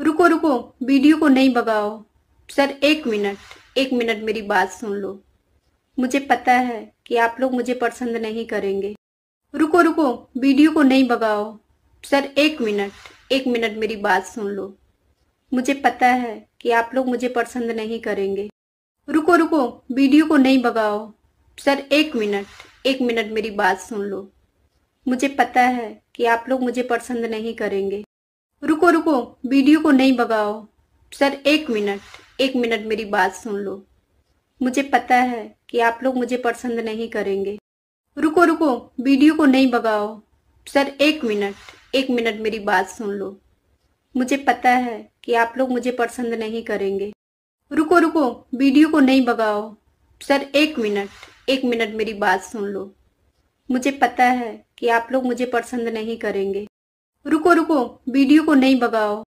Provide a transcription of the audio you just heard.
रुको रुको, वीडियो को नहीं भगाओ। सर, एक मिनट एक मिनट मेरी बात सुन लो। मुझे पता है कि आप लोग मुझे पसंद नहीं करेंगे। रुको रुको, वीडियो को नहीं भगाओ। सर, एक मिनट एक मिनट मेरी बात सुन लो। मुझे पता है कि आप लोग मुझे पसंद नहीं करेंगे। रुको रुको, वीडियो को नहीं भगाओ। सर, एक मिनट एक मिनट मेरी बात सुन लो। मुझे पता है कि आप लोग मुझे पसंद नहीं करेंगे। रुको रुको, वीडियो को नहीं भगाओ। सर, एक मिनट एक मिनट मेरी बात सुन लो। मुझे पता है कि आप लोग मुझे पसंद नहीं करेंगे। रुको रुको, वीडियो को नहीं भगाओ। सर, एक मिनट एक मिनट मेरी बात सुन लो। मुझे पता है कि आप लोग मुझे पसंद नहीं करेंगे। रुको रुको, वीडियो को नहीं भगाओ। सर, एक मिनट एक मिनट मेरी बात सुन लो। मुझे पता है कि आप लोग मुझे पसंद नहीं करेंगे। रुको रुको वीडियो को नहीं भगाओ।